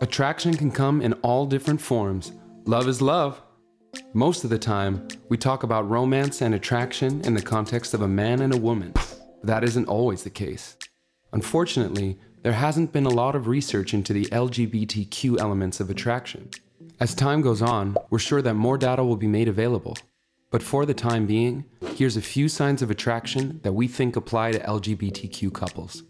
Attraction can come in all different forms. Love is love. Most of the time, we talk about romance and attraction in the context of a man and a woman. That isn't always the case. Unfortunately, there hasn't been a lot of research into the LGBTQ elements of attraction. As time goes on, we're sure that more data will be made available. But for the time being, here's a few signs of attraction that we think apply to LGBTQ couples.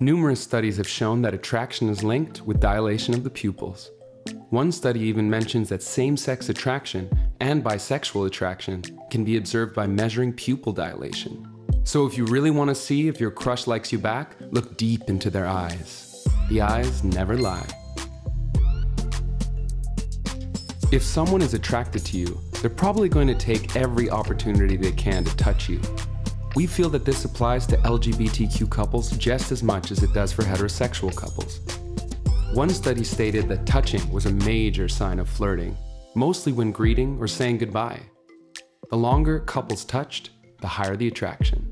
Numerous studies have shown that attraction is linked with dilation of the pupils. One study even mentions that same sex attraction and bisexual attraction can be observed by measuring pupil dilation. So, if you really want to see if your crush likes you back, look deep into their eyes. The eyes never lie. If someone is attracted to you, they're probably going to take every opportunity they can to touch you, we feel that this applies to LGBTQ couples just as much as it does for heterosexual couples. One study stated that touching was a major sign of flirting, mostly when greeting or saying goodbye. The longer couples touched, the higher the attraction.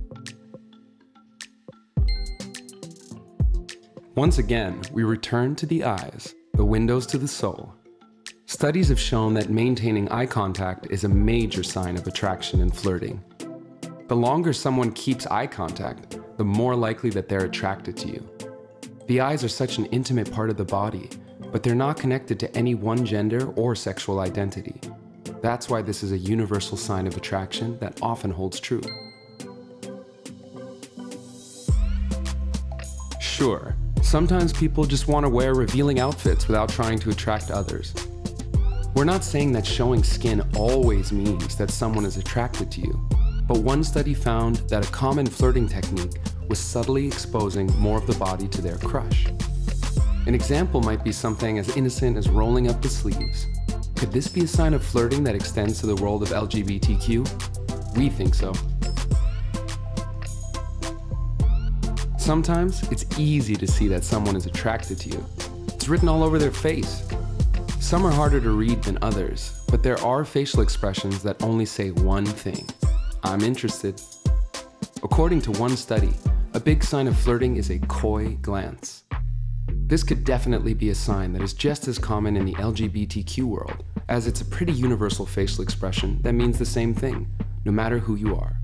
Once again, we return to the eyes, the windows to the soul. Studies have shown that maintaining eye contact is a major sign of attraction and flirting. The longer someone keeps eye contact, the more likely that they're attracted to you. The eyes are such an intimate part of the body, but they're not connected to any one gender or sexual identity. That's why this is a universal sign of attraction that often holds true. Sure, sometimes people just want to wear revealing outfits without trying to attract others. We're not saying that showing skin always means that someone is attracted to you. But one study found that a common flirting technique was subtly exposing more of the body to their crush. An example might be something as innocent as rolling up the sleeves. Could this be a sign of flirting that extends to the world of LGBTQ? We think so. Sometimes it's easy to see that someone is attracted to you. It's written all over their face. Some are harder to read than others, but there are facial expressions that only say one thing. I'm interested. According to one study, a big sign of flirting is a coy glance. This could definitely be a sign that is just as common in the LGBTQ world, as it's a pretty universal facial expression that means the same thing, no matter who you are.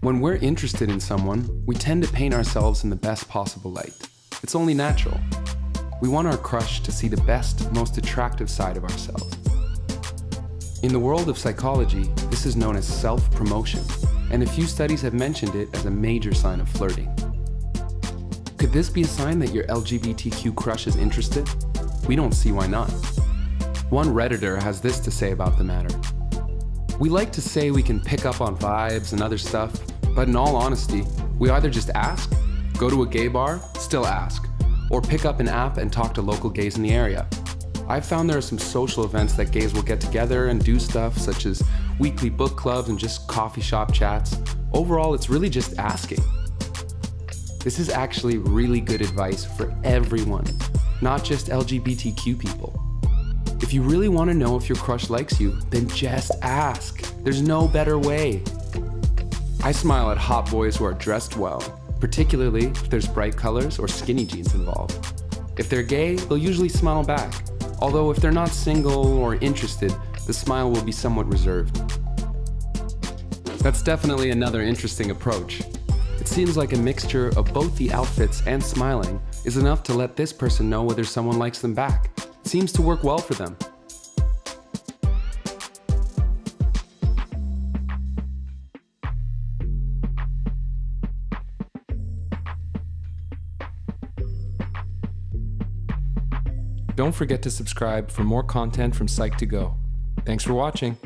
When we're interested in someone, we tend to paint ourselves in the best possible light. It's only natural. We want our crush to see the best, most attractive side of ourselves. In the world of psychology, this is known as self promotion, and a few studies have mentioned it as a major sign of flirting. Could this be a sign that your LGBTQ crush is interested? We don't see why not. One Redditor has this to say about the matter. We like to say we can pick up on vibes and other stuff, but in all honesty, we either just ask, go to a gay bar, still ask, or pick up an app and talk to local gays in the area. I've found there are some social events that gays will get together and do stuff, such as weekly book clubs and just coffee shop chats. Overall, it's really just asking. This is actually really good advice for everyone, not just LGBTQ people. If you really want to know if your crush likes you, then just ask. There's no better way. I smile at hot boys who are dressed well, particularly if there's bright colors or skinny jeans involved. If they're gay, they'll usually smile back. Although if they're not single or interested, the smile will be somewhat reserved. That's definitely another interesting approach. It seems like a mixture of both the outfits and smiling is enough to let this person know whether someone likes them back. It seems to work well for them. Don't forget to subscribe for more content from Psych2Go. Thanks for watching.